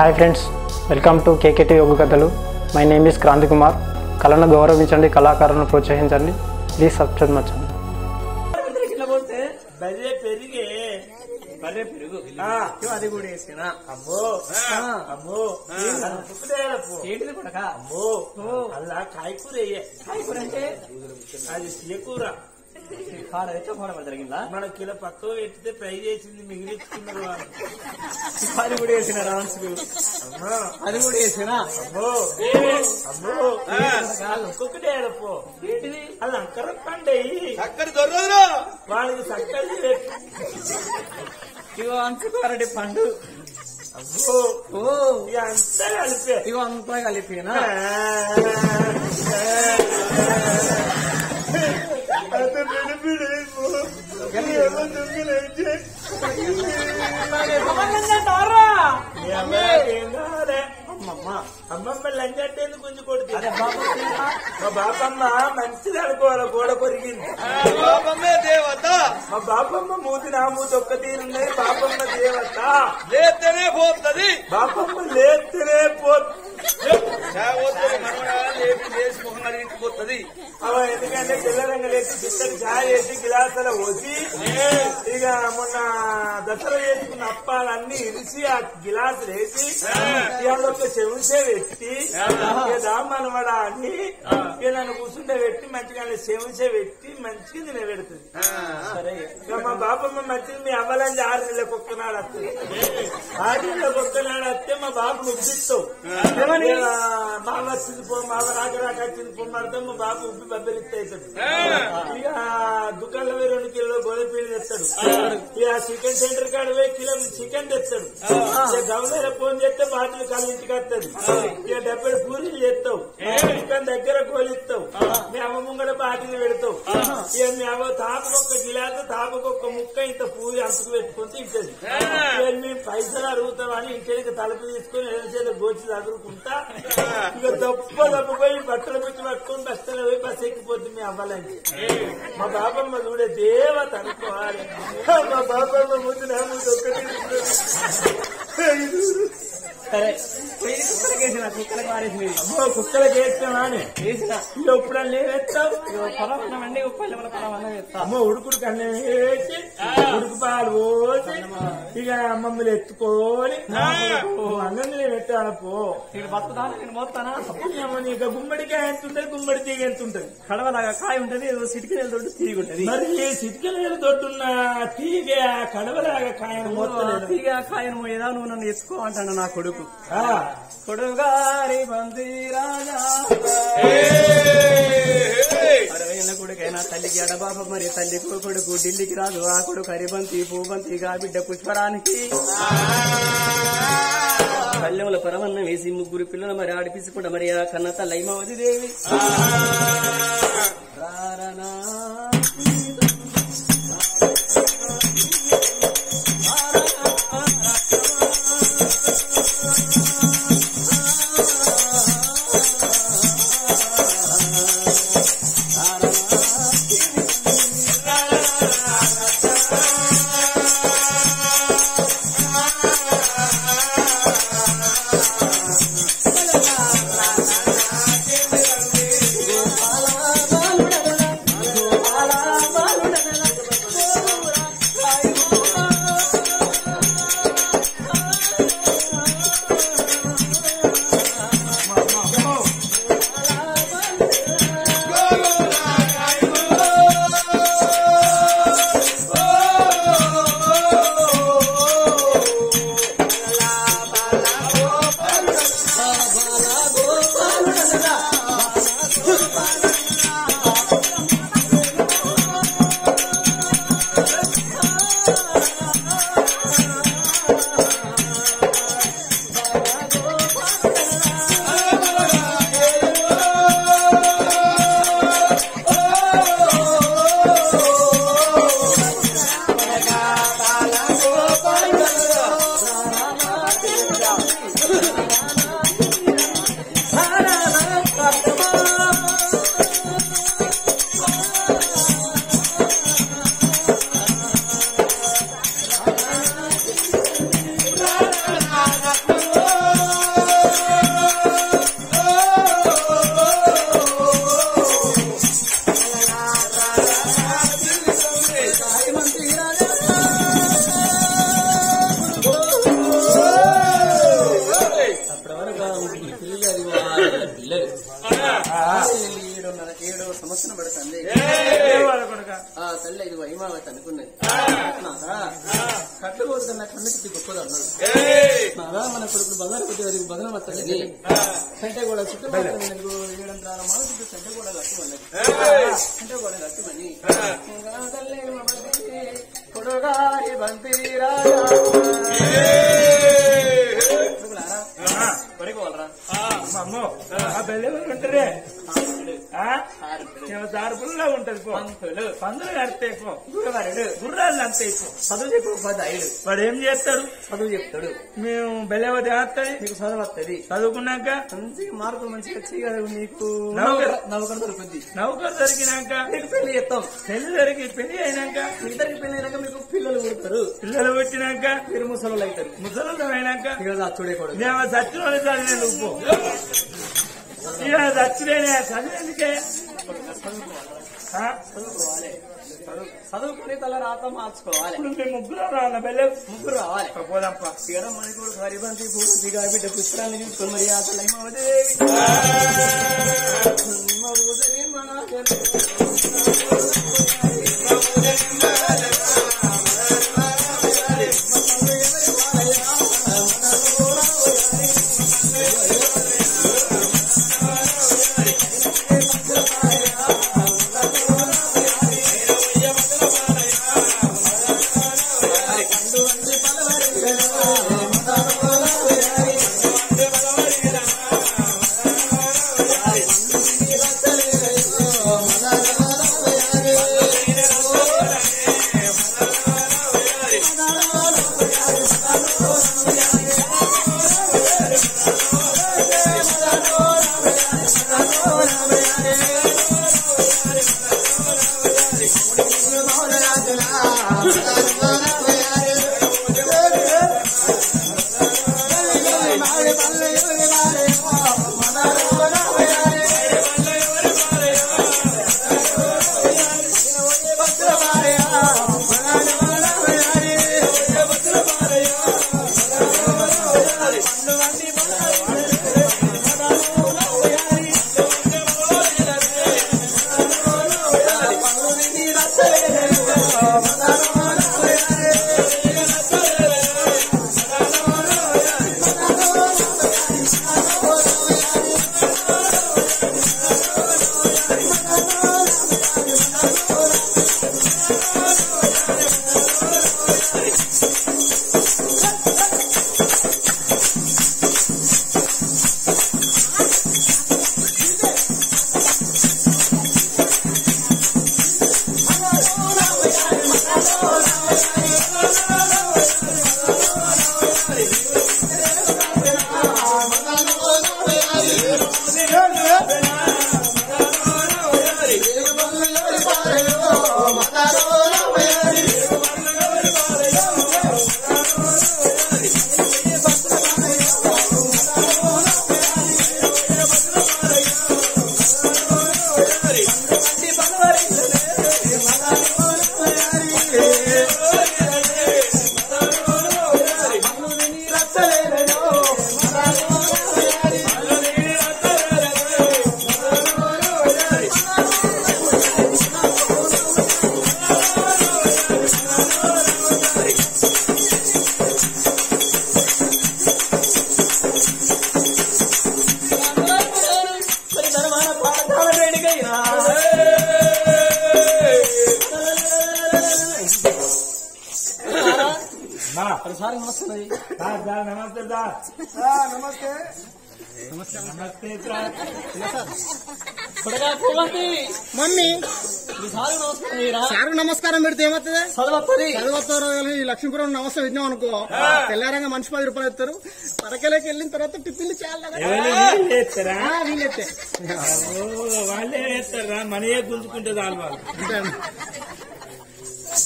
Hi friends welcome to KKT yoga కథలు my name is Kranti Kumar కళను గౌరవించండి కళాకారులను ప్రోత్సహించండి. ప్లీజ్ సబ్స్క్రైబ్ ఆ. అది కూడా వేసినా ఏంటిది అలా కాయకూర అంటే? అది సీకూర కాడ అయితే కోడ జరిగిందా? మన కిలో పక్కకు పెట్టితే ఫ్రై చేసింది మిగిలించుకున్నారు వాళ్ళు. అది కూడా వేసిన రాన్స్ అది కూడా వేసినా? అమ్మో. అమ్మో. తుక్కుదేలపు ఏంటిది? అది అంకర పండయి అక్కడి దొరకదురా వాళ్ళకి సక్కడి ఇగో అంచుకోరటి పండు. అంతా కలిపే. ఇగో అంతా కలిపినా? అతను నడిపిడేమో. ఏమో అమ్మమ్మ గుంజు కొడుతుంది మా బాపమ్మ మంచిది అనుకోవాలి గోడ కొరిగింది పాపమే దేవత మా బాపమ్మ మూతి నా మూతి ఒక్క తీరున్నాయి బాపమ్మ దేవత లేస్తేనే పోతుంది బాపమ్మ లే ఇవాళ ఒక చెంచే పెట్టి ఇక దామనవడా అని నన్ను కూర్చుంటే పెట్టి మంచిగా చెంచే పెట్టి మంచిగా తిన పెడుతుంది సరే. మా బాపమ్మ మంచిగా మీ అవ్వాలని ఆరు నెలలకు ఒక్కనాడు వస్తుంది ఆరు నెలలకు ఒక్కనాడు వస్తే మా బాబు? ఇక మావ వచ్చింది పో మావ రాక రాక వచ్చింది పో మా బాబు ఉబ్బి బబ్బెలిస్తే అవుతాడు. ఇక దుకాణంలో రెండు కిలో గోధుమ పిండి తెస్తాడు చికెన్ సెంటర్ కాడ పోయి కిలో చికెన్ తెస్తాడు. గవర్నర్ ఫోన్ చేస్తే బాటిల్ కాళ్ళ ఇంటికి వస్తుంది ఇక డెబ్బై పూరీలు చేస్తావు. చికెన్ దగ్గర కోలిస్తావు మీ అమ్మ ముంగడ బాటిల్ పెడతావు. ఇక మీ అమ్మ తాపకొక్క గిలాసు తాపకొక్క ముక్క ఇంత పూరి అంతకు పెట్టుకొని తింటది. మేము పైసలు అడుగుతామని ఇంటికి తలుపు తీసుకొని ఎదురు గోచి చదువుకుంటా. ఇక తప్ప తప్పపోయి బట్టలు పెట్టి పట్టుకొని బస్తలో పోయి బస్ ఎక్కిపోతుంది మీ అవ్వాలని మా బాబమ్మ చూడే దేవత అనుకోవాలి. మా బాబమ్మ ముందు నా ముందు ఒక్కటి సరే. అమ్మో వేసిన ఇక ఇప్పుడు లేవేస్తావు అన్న వేసి ఉడుకు పోసి ఇక మమ్మల్ని ఎత్తుకొని అన్నం పెట్టాలి పో. ఇక్కడ బతుకుతాను నేను ఇక గుమ్మడికాయ ఎంత ఉంటది? గుమ్మడి తీగ ఎంత ఉంటది? కడవలాగా కాయ ఉంటది ఏదో సిటికి వెళ్తుంటే తీగి ఉంటది. మరి ఈ సిటికల దొడ్డున్న తీగ కడవలాగా కాయను మోస్తలేదు తీగ కాయను మోయేదా నువ్వు నన్ను ఎత్తుకో అంటాను నా కొడుకు. కొడుగారి బంది రాజా. అరవైన కొడుకైనా తల్లికి ఎడబాబ మరి తల్లి కొడుకు ఢిల్లీకి రాదు. ఆ కొడుకు హరిబంతి పూబంతిగా బిడ్డ పుష్పరానికి. పల్లెముల పరమన్న వేసి ముగ్గురు పిల్లలు మరి ఆడిపించకుండా మరి ఆ కన్న తల్లి అయిమవతి దేవి రారనా కొడుగారి బంతి రాజా కొడుకోవాలరా అమ్మో ఆ బెల్లెవరు ఉంటారే దారుపుల్లో ఉంటది పో. పంతులు. పందులు కడితే పో. గురువారుడు గుర్రాలు అంతే పో. చదువు చెప్పు ఉపాధ్యాయుడు వాడు ఏం చేస్తాడు? చదువు చెప్తాడు. మేము బెల్లెవది ఆస్తాయి నీకు చదువు వస్తుంది చదువుకున్నాక? మంచిగా మార్కులు మంచిగా వచ్చి నీకు. నౌకరు. దొరుకుద్ది. నౌకరు దొరికినాక? నీకు పెళ్ళి చేస్తాం. పెళ్ళి దొరికి పెళ్ళి అయినాక? ఇద్దరికి పెళ్ళి అయినాక మీకు పిల్లలు పుడతారు. పిల్లలు పుట్టినాక? మీరు ముసలు అవుతారు. ముసలు అయినాక? ఇక చూడే కూడా మేము చచ్చిన చదివే నువ్వు ఇక చచ్చిపోయినా చదువు- చదువుకుని తల రాత మార్చుకోవాలి. ఇప్పుడు మేము ముగ్గురు రాళ్ళ బెల్లె ముగ్గురు రావాలి. పోదాంపా. ఇక మనకు హరిబంతి పూర్తిగా బిడ్డ పుష్పాన్ని తీసుకొని మరి ఆ తల్లి మమదేవి మమదేవి మన సార్ సార్ నమస్తే సార్ నమస్తే నమస్తే. సార్. కొడగా పూవంతి మమ్మీ. సారు నమస్కారం సారు నమస్కారం పెడితే ఏమవుతుంది? ఈ లక్ష్మీపురం నమస్తే విన్నాం అనుకో. తెల్లారంగా మనిషి పది రూపాయలు ఇస్తారు పరకలోకి వెళ్ళిన తర్వాత టిఫిన్లు. ఎవరు వీళ్ళు చేస్తారా ఆ, వీళ్ళైతే ఓ, వాళ్ళే వేస్తారా మనయే గుంజుకుంటే చాలు వాళ్ళు.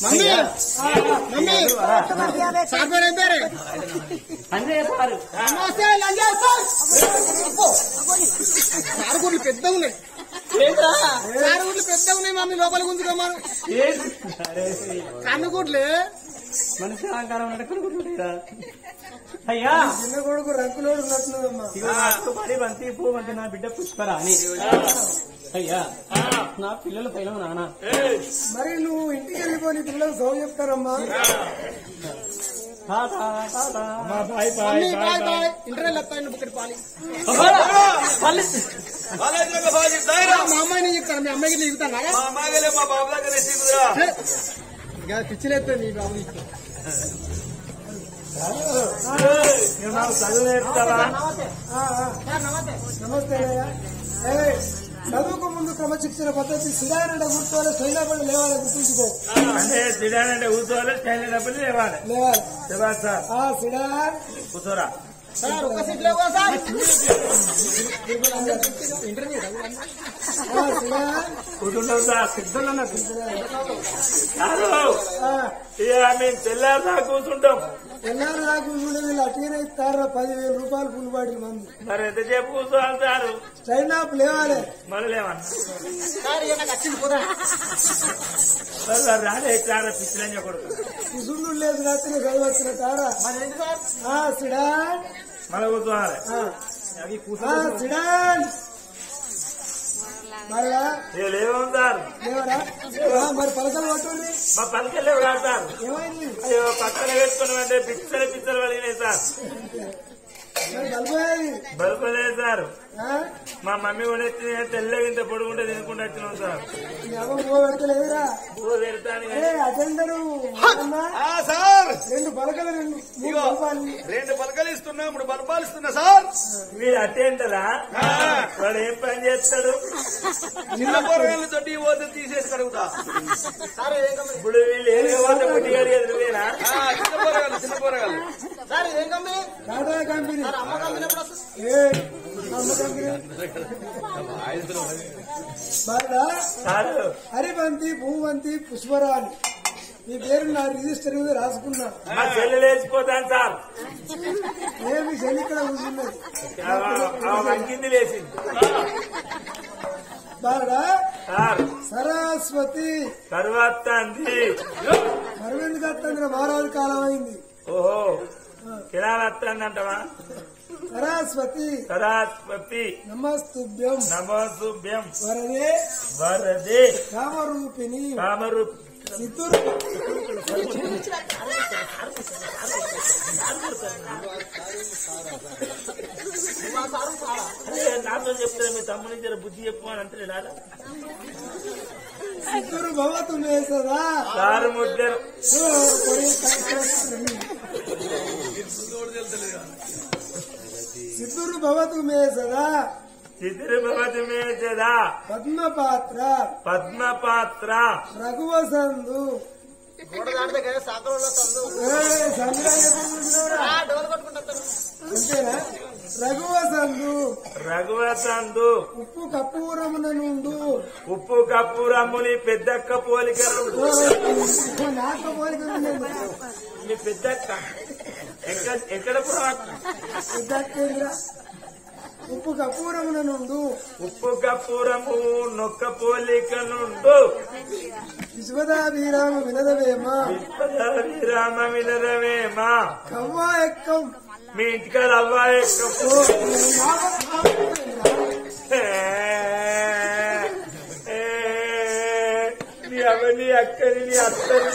మమ్మీ! మమ్మీ! సార్ పేరు ఏం పేరు అంజయ్య సారు నమస్తే లంజా సార్ సార్ గుడ్లు పెద్ద ఉన్నాయి సార్ గుడ్లు పెద్ద ఉన్నాయి మమ్మీ లోపల గుంజుకోమను కన్ను గుడ్లు మనిషి కొనుక్కుంటుంటా అయ్యా! చిన్న కొడుకు నాకు పడి బంతి పూ బంతి నా బిడ్డ పుష్పరా అని. అయ్యా! నా పిల్లలు పైన నాన్న? మరి నువ్వు ఇంటికి వెళ్ళిపోయి పిల్లలు సౌ చెప్తారమ్మా. ఇంటర్వెల్ ఇక్కడ పాలి. కాలేజీలో బాగా చెప్తాయిరా. మా అమ్మాయిని చెప్తాను మీ అమ్మాయికి చెప్తాను మా అమ్మాయిలే మా బాబు దగ్గర తీసుకురా ఇక పిచ్చిలేస్తుంది నీ బాబు నువ్వు నాకు చదువు నేర్పుతావా? నమస్తే. అయ్యా. ఏయ్, చదువుకు ముందు క్రమశిక్షణ పద్ధతి సిరాయన గుర్తువాలి స్టైలబడి లేవాలి గుర్తుంచుకో. అంటే తిడానంటే కూర్చోవాలి స్టైల్ డబ్బులు లేవాలి. లేవాలి. శివాజ్ సార్. ఆ సిడా కూర్చోరా. సార్ ఒక్క సీట్ లేవా సార్ కూర్చుంటాం సార్. మేము తెల్లారిదా కూర్చుంటాం నాకు చూడ వీళ్ళు అటుగానే ఇస్తారా పదివేల రూపాయలు ఫుల్ బాటిల్ మందు. మరి ఎంతసేపు కూర్చోవాలి సార్ ఆఫ్ లేవాలి సార్ పోదా. సార్ రాలే చాలా పిచ్చిలని కొడుకు. కుసుండు లేదు రాత్రి చదవచ్చిన తారా సిడా సిడాన్. లేవం లేవరా? ఆ, మరి పలకలు పట్టుంది మా పలికెళ్ళే కాదు సార్? ఏమైంది? అయ్యో పక్కన అంటే పిచ్చలు పిచ్చలు పలిగినాయి సార్. బలుపలేదు సార్? మా మమ్మీ కూడా తెల్లగా ఇంత పొడుగుంటే తినుకుంటూ వచ్చినాం సార్. పెడతాను ఏ సార్! రెండు పలకలు రెండు. పలకాలు. రెండు పలకలు ఇస్తున్నా మూడు బలపాలు ఇస్తున్నా సార్! మీరు అటెండరా వాడు ఏం పని చేస్తాడు? చిన్న కూరగాయలు తోటి పోతే తీసేసి కడుగుతా ఇప్పుడు వీళ్ళు ఏం కావాలి పుట్టి గారి ఎదురువేనా ఆ, చిన్న కూరగాయలు చిన్న కూరగాయలు. టాటా కంపెనీ ఏ, అమ్మ కంపెనీ బాగా కాదు హరిబంతి భూవంతి పుష్పరాణి. మీ పేరు నా రిజిస్టర్ మీద రాసుకున్నా. చెల్లి లేచిపోతాను సార్. ఏమి శని ఇక్కడ కూర్చున్నది. లేచింది. బాగా సరస్వతి. తర్వాత గత్తంద్ర మహారాజు కాలం అయింది. ఓహో. కిరాణా వస్తుందంటవా? సరస్వతి. సరస్వతి. నమస్తుభ్యం. నమోసుభ్యం వరదే. వరదే. కామరూపిణి. కామరు సిద్ధురు నాతో చెప్తారా మీ తమ్ముని జర బుద్ధి చెప్పు అని అంటే సిద్ధురు భవతు సారు ముద్దరు భవతు మేసదా చితిరి భవతి మేచదా పద్మపాత్ర. పద్మపాత్ర. రఘువసందు. ఏ, సంగ్రామ అంతేనా? రఘువసందు. రఘువసందు. ఉప్పు కప్పూరమున నుండు. ఉప్పు కప్పూరమ్ముని పెద్దక్క నాకు పోలిక ఉన్నది. మీ పెద్దక్క ఎక్కడ ఎక్కడ పురా-. ఉప్పు కప్పూరమున నుండు. ఉప్పు కప్పూరము నొక్క పోలిక నుండు. విశ్వదాభిరామ వినదవేమ? విశ్వదారి రామ వినరవేమా కవ్వా ఎక్కం? మీ ఇంటికాడ అవ్వాయి ఓ, నాకు- నీ అవని అక్కని నీ అత్తని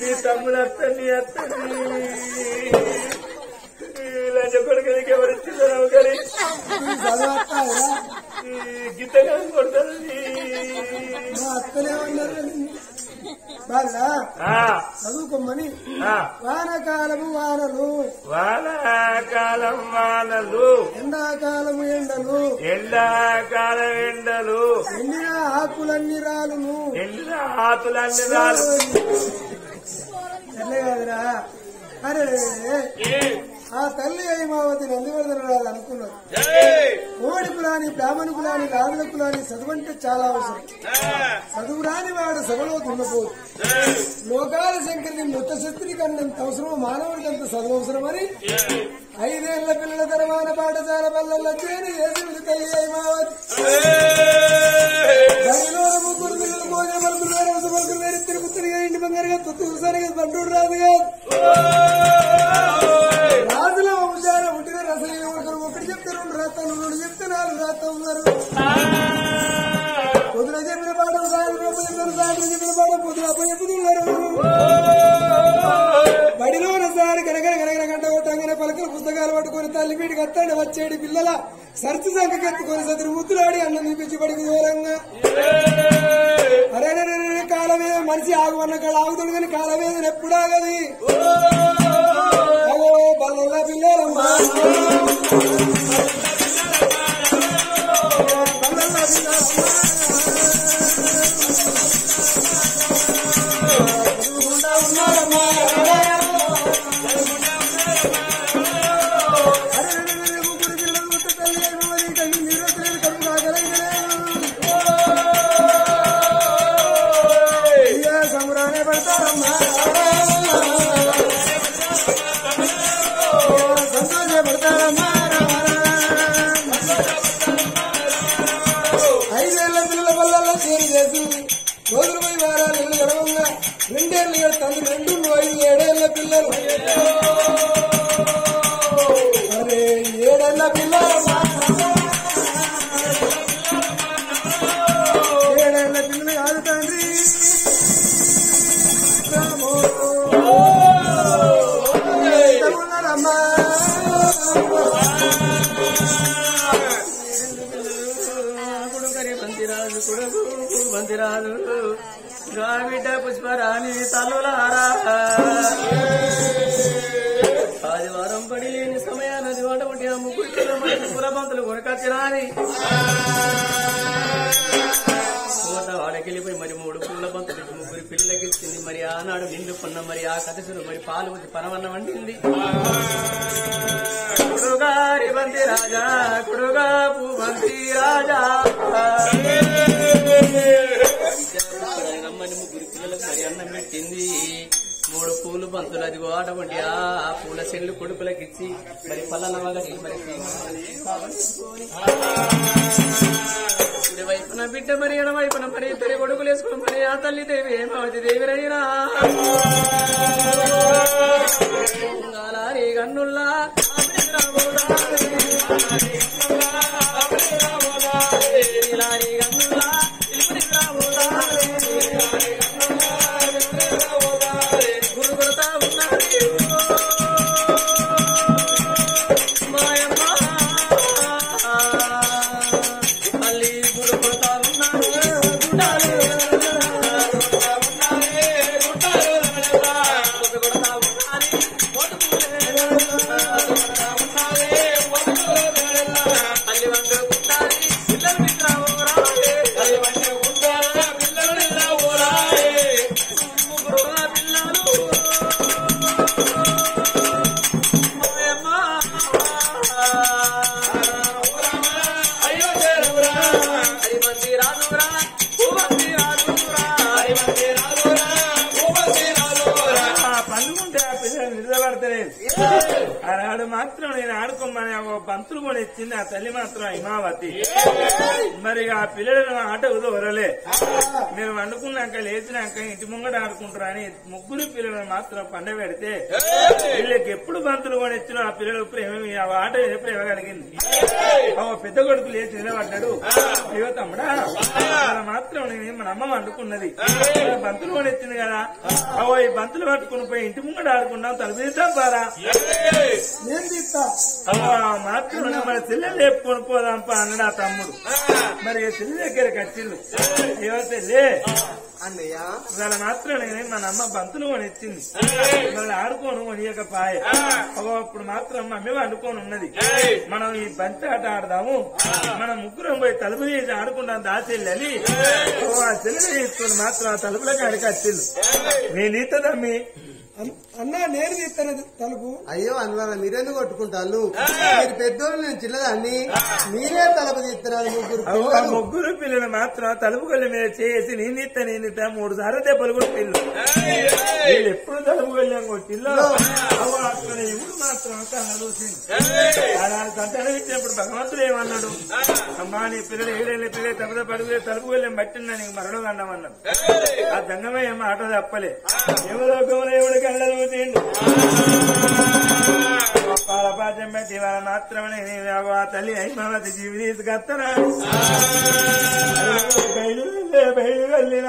నీ తమ్ముడు అత్తని అత్తని. లంచ కొడుకనికి ఎవరిచ్చినావు కానీ చదవత్తాయా? గిత్త కానీ కొడతారు చదువుకోమని వానకాలము వానలు వానాకాలం వానలు ఎండాకాలము ఎండలు ఎండాకాలం ఎండలు ఎండిన ఆకులన్నీ రాలును ఎండిన ఆతులన్నీ రాలు అరే ఆ తల్లి అయిమావతి నందివర్ధన రాదు అనుకున్నారు కోడి కులాని బ్రాహ్మణ కులాని రాజుల కులాని చదువంటే చాలా అవసరం. చదువు రాని వాడు సభలో దున్నపోదు. లోకాల శంకరిని మృత శక్తిని కన్నంత అవసరం మానవుడికి అంత చదువు అవసరమని ఐదేళ్ళ పిల్లల తరవాన పాఠశాల పల్లెల చేరి చేసి తల్లి ముగ్గురు పిల్లలు వేరే వేరే తిరుగుతునిగా ఇంటి బంగారుగా తొత్తు చూసానిగా బండూడు రాదుగా రాజుల చెప్తే రెండు రాస్తాను రెండు చెప్తే రాస్తా ఉన్నారు పొద్దున చెప్పిన పాట సాయంత్రం చెప్పిన సాయంత్రం చెప్పిన పాట పొద్దున అప్ప చెప్తున్నారు బడిలో సారి గనగన గనగన గంట కొట్టంగానే పలకలు పుస్తకాలు పట్టుకొని తల్లి వీటికి అత్తండి వచ్చేడు పిల్లల సరచు సంకెత్తుకొని సదురు ముద్దులాడి అన్నం చూపించి బడికి దూరంగా. అరే కాలమే అరే, అరే, కాలవేద మనిషి ఆగుమన్న కాడ ఆగుతాడు కానీ కాలమే ఎప్పుడాగది అగో బల్ల పిల్లలమ్మా ఉన్నారమ్మా. ఏడేళ్ళ అరే ఏడేళ్ళ పిల్లలమ్మా ఏడేళ్ళ పిల్లలు కాదు తండ్రి. కొడుకు పుష్పరాణి తల్లులారా. ఆదివారం పడి లేని సమయాన్ని వంట వంటి ఆ ముగ్గురు పురబంతులు కొనకొచ్చిరాని కోట వాడకెళ్ళిపోయి మరి మూడు పూల బంతులు ముగ్గురు పిల్లలకి ఇచ్చింది. మరి ఆనాడు నిండు కొన్న మరి ఆ కథసులు మరి పాలు వచ్చి పరమన్న వండింది. కుడుగారి బంతి రాజా కుడుగా పూబంతి రాజా. రమ్మని ముగ్గురు పిల్లలకు మరి అన్నం పెట్టింది. మూడు పూలు బంతులు అది ఆడవండి. ఆ పూల చెల్లు కొడుకులకిచ్చి మరి పల్లనవగా మరి కుడి వైపున బిడ్డ మరి ఎడవైపున మరి ఇద్దరి కొడుకులు వేసుకుని మరి ఆ తల్లి దేవి ఏమవతి దేవి రైనా. గాలారి మరి ఆ పిల్లలను ఆట వదలలే. మీరు వండుకున్నాక లేచినాక ఇంటి ముంగట ఆడుకుంటారు అని ముగ్గురు పిల్లలను మాత్రం పండబెడితే వీళ్ళకి ఎప్పుడు బంతులు కొని ఇచ్చినా ఆ పిల్లలు ప్రేమ ఆ ఆట ప్రేమ కలిగింది ఓ పెద్ద కొడుకు లేచి నిలబడ్డాడు. అయ్యో తమ్ముడా అలా మాత్రం నేను మన అమ్మ వండుకున్నది బంతులు కొని ఇచ్చింది కదా. అవో ఈ బంతులు పట్టుకుని పోయి ఇంటి ముంగట ఆడుకున్నాం తలపిద్దాం పారా. మాత్రం మన చెల్లెలు లేపుకొని పోదాంపా అన్నాడు ఆ తమ్ముడు. మరి చెల్లి దగ్గరికి వచ్చిండు ఏవో చెల్లి అన్నయ్య. ఇవాళ మాత్రం నేనే మన అమ్మ బంతులు కొని ఇచ్చింది ఇవాళ ఆడుకోను కొనియకపాయ. అప్పుడు మాత్రం మమ్మీ వండుకొని ఉన్నది. మనం ఈ బంతి ఆట ఆడదాము. మనం ముగ్గురం పోయి తలుపు తీసి ఆడుకుంటాం ఓ ఆ చెల్లెలు తీసుకుని మాత్రం ఆ తలుపుల కాడికి వచ్చిండు నేను ఈత తమ్మి. అన్నా నేను చెప్తాను తలుపు. అయ్యో అన్న మీరేందు కొట్టుకుంటారు మీరు పెద్దోళ్ళు నేను చిన్నదాన్ని. మీరే తలుపు తీస్తున్నారు ముగ్గురు ముగ్గురు పిల్లలు మాత్రం తలుపు కొల్ల మీద చేసి నేను ఇస్తా నేను ఇస్తా మూడు సార్లు దెబ్బలు కొట్టిల్లు పిల్లలు ఎప్పుడు తలుపు కొల్లాం కొట్టి ఇప్పుడు మాత్రం సంతానం ఇచ్చినప్పుడు భగవంతుడు ఏమన్నాడు? అమ్మా నీ పిల్లలు ఏడైనా పిల్లలు తమద పడితే తలుపు కొల్లం బట్టిన నీకు మరణం అన్నామన్నాడు. ఆ దండమయ్య మాట తప్పలే. ఎవరో గమనం ఎవరికి కళ్ళలు పాల పాలపాచం పెట్టి వాళ్ళ మాత్రమే తల్లి అయినవతి జీవి తీసుకొస్తాను. బయలు బయలు వెళ్ళిన.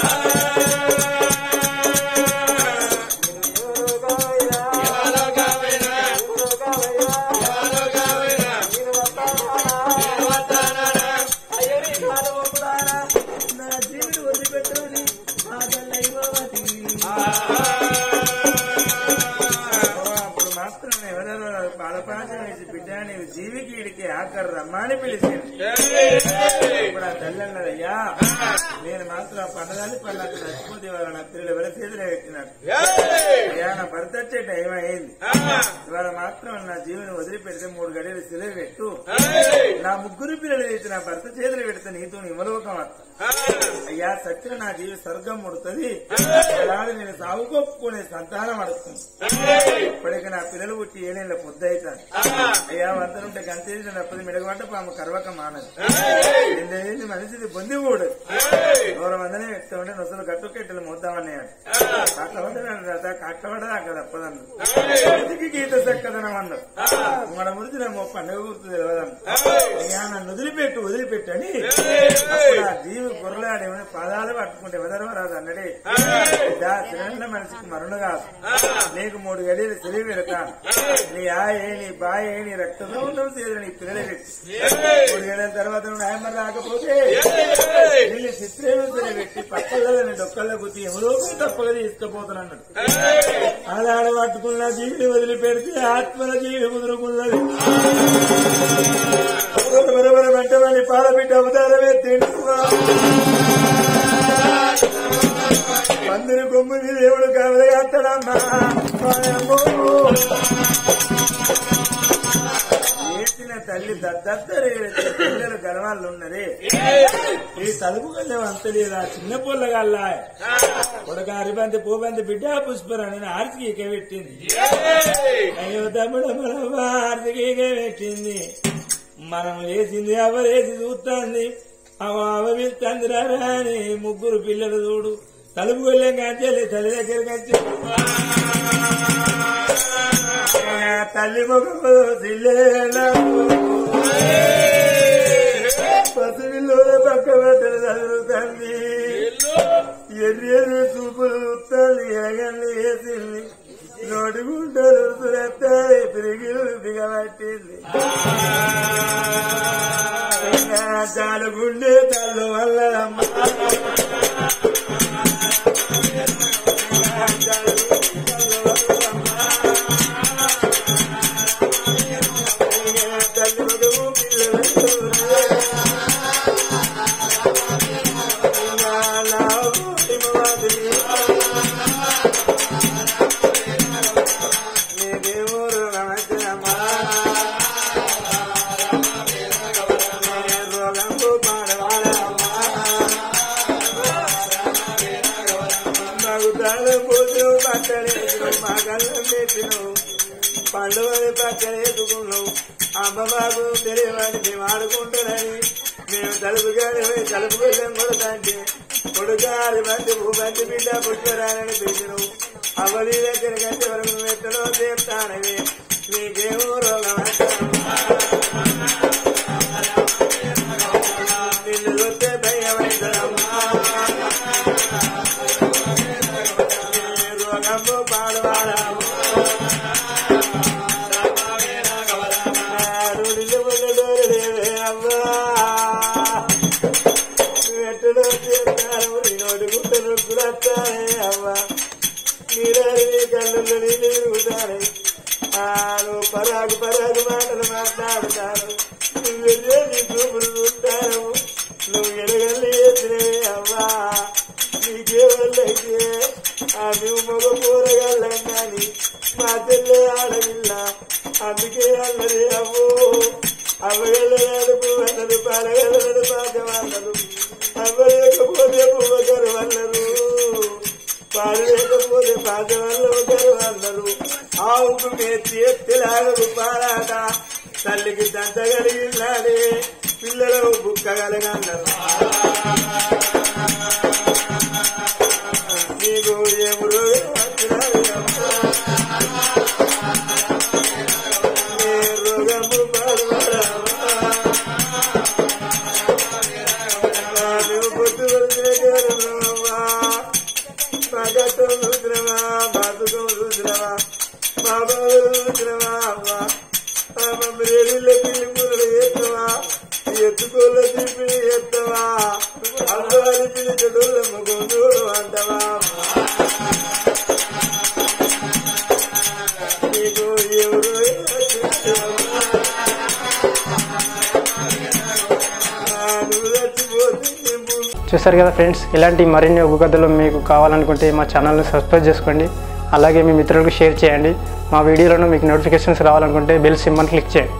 వదిలిపెడితే మూడు గడియలు సిలవి పెట్టు. నా ముగ్గురు పిల్లలు చేసి నా భర్త చేతులు పెడితే నీతో వస్తా అయ్యా సత్యం నా జీవి స్వర్గం ముడుతుంది. అలాగే నేను సాగుకొప్పుకునే సంతానం అడుగుతుంది. ఇప్పటికి నా పిల్లలు పుట్టి ఏనేళ్ళ పొద్దు అవుతాను. అయ్యా వంతనుంటే గంతేసి నప్పది మిడగమంట పాము కరవక మానదు ఏంది మనిషిది బొంది కూడా నూరు మందిని ఎత్తా ఉంటే నొసలు గట్టుకెట్టలు మోద్దామన్నాడు కాట్లపడ్డా కాట్లపడ్డా అక్కడ తప్పదన్ను బతికి గీత చక్కదనం అన్నారు మన గురించి నా పండుగ గుర్తు తెలియదన్న అయ్యా నన్ను వదిలిపెట్టు వదిలిపెట్టని అప్పుడు ఆ జీవి గుర్రలాడి పాదాలు పట్టుకుంటే వదరవరాదు అన్నడే దా తిరగండ మనిషికి మరుణ కాదు నీకు మూడు గడియలు తెలివి పెడతాను నీ ఆయే నీ బాయే నీ రక్తంలో ఉండవు చేదు నీ పిల్లలు పెట్టి మూడు గడియల తర్వాత నువ్వు ఆయమ్మ రాకపోతే వీళ్ళు చిత్రేమించని పెట్టి పక్కల్లో డొక్కల్లో గుర్తి ఎవరో తప్పగా తీసుకుపోతానన్నాడు ఆడాడ పట్టుకున్న జీవిని వదిలిపెడితే ఆత్మల జీవి కుదురుకున్నది బరబర వెంటమని పాలబిడ్డ అవతారమే తింటున్నా. పందిరి కొమ్మిది దేవుడు కవలగత్తడమ్మా పిల్లలు గర్వాళ్ళు ఉన్నది ఈ తలుపు కొంచెం అంత లేదా చిన్న పొల్లగల్లా కొడక అరిబంతి పూబంతి బిడ్డ పుష్పరాణి ఆర్తికి ఇక పెట్టింది. అయ్యో తమ్ముడు మనమ్మ ఆర్తికి ఇక పెట్టింది. మనం వేసింది అవరేసి చూస్తుంది అవ అవమిస్తుంది అని ముగ్గురు పిల్లలు చూడు. తలుపు వెళ్ళే కంచెల్లి తల్లి దగ్గరికి వచ్చి తల్లి ముఖము సిల్లేలా పసివిల్లో పక్క బట్టలు చదువుతుంది ఎర్రి చూపులు చూస్తుంది ఎగల్ని వేసింది నోటి గుంటలు సురెత్తాయి పిరిగిలు దిగబట్టింది చాలు గుండె తల్లు వల్లమ్మ Hallelujah. చూసారు కదా ఫ్రెండ్స్ ఇలాంటి మరిన్ని ఒగ్గు కథలు మీకు కావాలనుకుంటే మా ఛానల్ని సబ్స్క్రైబ్ చేసుకోండి. అలాగే మీ మిత్రులకు షేర్ చేయండి. మా వీడియోలను మీకు నోటిఫికేషన్స్ రావాలనుకుంటే బెల్ సిమ్మని క్లిక్ చేయండి.